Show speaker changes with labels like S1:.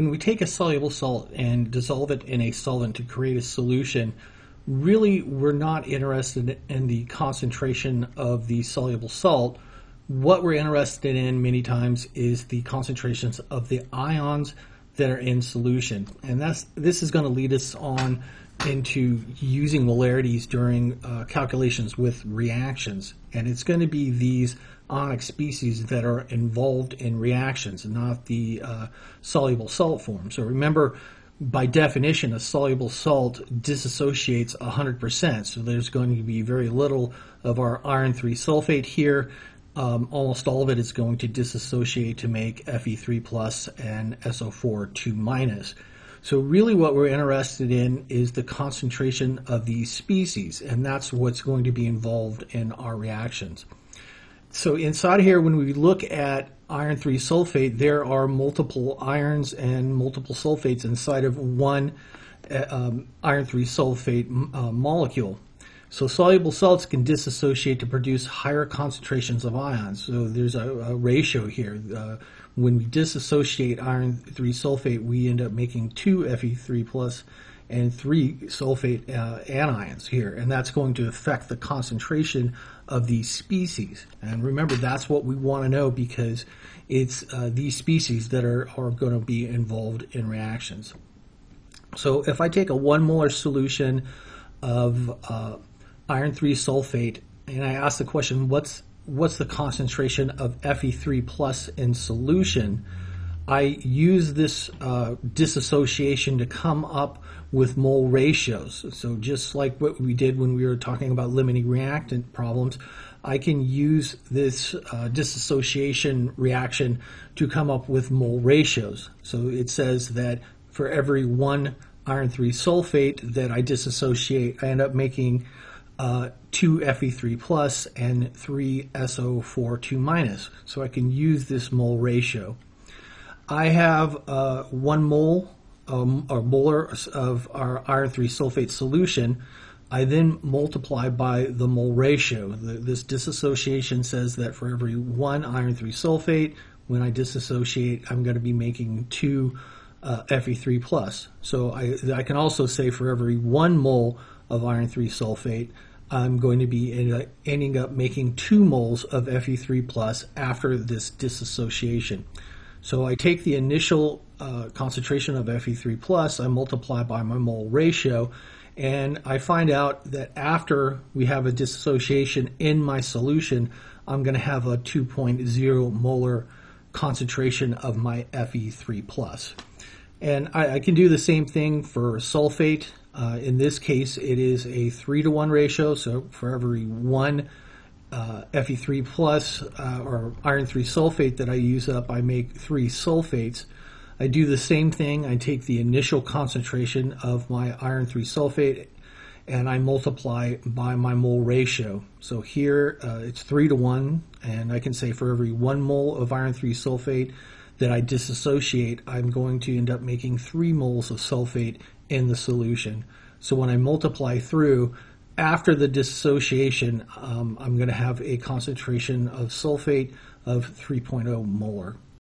S1: when we take a soluble salt and dissolve it in a solvent to create a solution, really we're not interested in the concentration of the soluble salt. What we're interested in many times is the concentrations of the ions that are in solution. And that's this is going to lead us on into using molarities during uh, calculations with reactions. And it's going to be these ionic species that are involved in reactions, not the uh, soluble salt form. So remember, by definition, a soluble salt disassociates 100%. So there's going to be very little of our iron 3 sulfate here. Um, almost all of it is going to disassociate to make Fe3 plus and SO4 2 minus. So really what we're interested in is the concentration of these species, and that's what's going to be involved in our reactions. So inside here, when we look at iron 3 sulfate, there are multiple irons and multiple sulfates inside of one uh, um, iron 3 sulfate uh, molecule. So soluble salts can dissociate to produce higher concentrations of ions. So there's a, a ratio here. Uh, when we dissociate iron 3 sulfate, we end up making two Fe3 plus and three sulfate uh, anions here, and that's going to affect the concentration of these species. And remember, that's what we want to know because it's uh, these species that are, are going to be involved in reactions. So if I take a one molar solution of uh, iron 3 sulfate and I ask the question, what's what's the concentration of Fe3 plus in solution? I use this uh, disassociation to come up with mole ratios. So just like what we did when we were talking about limiting reactant problems, I can use this uh, disassociation reaction to come up with mole ratios. So it says that for every one iron 3 sulfate that I disassociate, I end up making uh, 2 Fe3 plus and 3 SO4 2 minus. So I can use this mole ratio. I have uh, one mole um, or molar of our iron 3 sulfate solution. I then multiply by the mole ratio. The, this disassociation says that for every one iron 3 sulfate, when I disassociate, I'm going to be making two uh, Fe3 plus. So I, I can also say for every one mole of iron 3 sulfate, I'm going to be ending up making two moles of Fe3 plus after this disassociation. So I take the initial uh, concentration of Fe3 plus, I multiply by my mole ratio, and I find out that after we have a dissociation in my solution, I'm going to have a 2.0 molar concentration of my Fe3 plus. And I, I, can do the same thing for sulfate. Uh, in this case, it is a 3 to 1 ratio, so for every one uh, Fe3 plus uh, or iron 3 sulfate that I use up, I make three sulfates. I do the same thing. I take the initial concentration of my iron 3 sulfate and I multiply by my mole ratio. So here uh, it's 3 to 1, and I can say for every 1 mole of iron 3 sulfate that I disassociate, I'm going to end up making 3 moles of sulfate in the solution. So when I multiply through, after the dissociation, um, I'm going to have a concentration of sulfate of 3.0 molar.